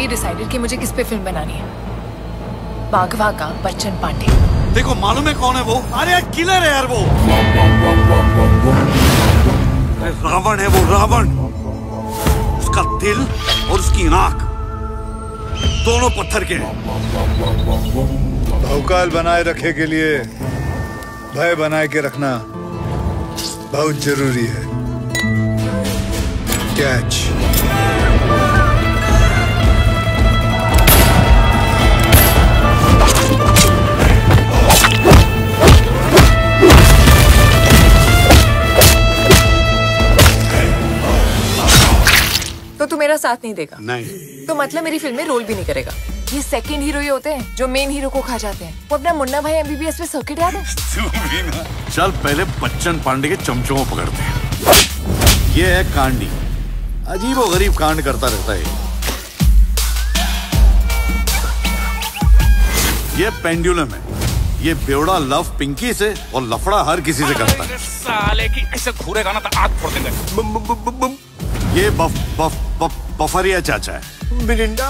Finally decided कि मुझे किस पे फ़िल्म बनानी है। बाघवा का बच्चन पांडे। देखो मालूम है कौन है वो? अरे किलर है यार वो। रावण है वो रावण। उसका दिल और उसकी नाक दोनों पत्थर के भौकाल बनाए रखे के लिए भय बनाए के रखना बहुत ज़रूरी है। कैच तो मेरा साथ नहीं देगा। नहीं। तो मतलब मेरी फ़िल्म में रोल भी नहीं करेगा। ये सेकंड हीरो ही होते हैं जो मेन हीरो को खा जाते हैं। वो अपना मुन्ना भाई एमबीबीएस पे सर्किट याद है तू भी ना। चल पहले बच्चन पांडे के चमचों को पकड़ते हैं। ये है कांडी। अजीब गरीब कांड करता रहता है। ये पेंडुलम है। ये बेवड़ा लव पिंकी से और लफड़ा हर किसी से करता है। साले की ऐसे घूरेगा ना तो आग फोड़ देंगे। ये बफ बफ बफ बफरिया चाचा है। मिरिंडा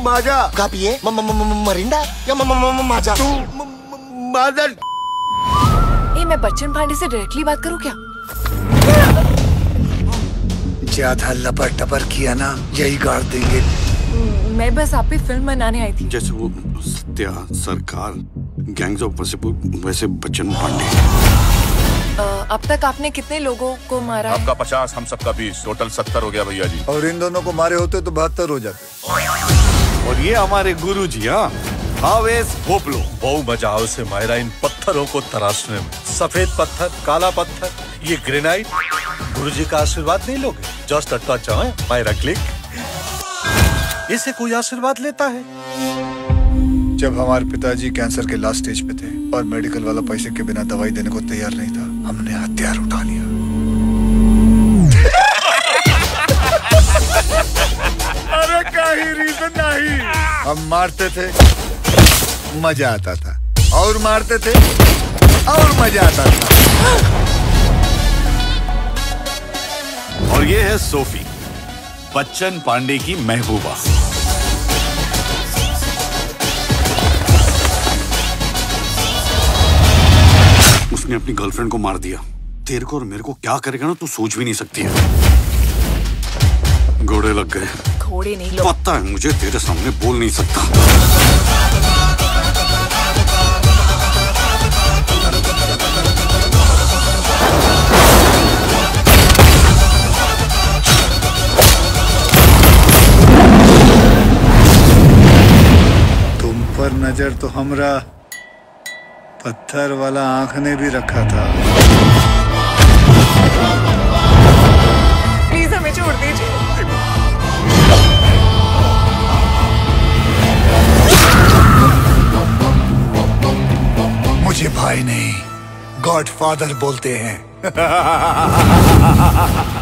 माजा। का पिए मरिंडा? या माजा? तू मादर। ए मैं बच्चन पांडे से डायरेक्टली बात करूँ क्या? ज़्यादा लपर टपर किया ना यही गाड़ देंगे। मैं बस आप पे फ़िल्म बनाने आई थी। जैसे वो सत्या सरकार गैंग्स ऑफ़ वसेपुर वैसे बच्चन पांडे अब तक आपने कितने लोगों को मारा? आपका पचास हम सबका बीस। टोटल सत्तर हो गया भैया जी। और इन दोनों को मारे होते तो बहत्तर हो जाते। और ये हमारे गुरु जी हाँ? हावेस होपलो बहु मज़ा आओ से मायरा इन पत्थरों को तराशने में। सफ़ेद पत्थर काला पत्थर ये ग्रेनाइट। गुरु जी का आशीर्वाद नहीं लोगे? जस्ट अ चाहे मायरा क्लिक। इसे कोई आशीर्वाद लेता है? जब हमारे पिताजी कैंसर के लास्ट स्टेज पे थे और मेडिकल वाला पैसे के बिना दवाई देने को तैयार नहीं था हमने हथियार उठा लिया। अरे कहीं रीजन नहीं। हम मारते थे मज़ा आता था। और मारते थे और मज़ा आता था। और ये है सोफी बच्चन पांडे की महबूबा। उसने अपनी गर्लफ्रेंड को मार दिया। तेरे को और मेरे को क्या करेगा ना तू सोच भी नहीं सकती है। घोड़े लग गए। घोड़े नहीं लोग पता है मुझे तेरे सामने बोल नहीं सकता। तुम पर नज़र तो हमरा। पत्थर वाला आँख ने भी रखा था। प्लीज़ हमें छोड़ दीजिए। मुझे भाई नहीं गॉड फादर बोलते हैं।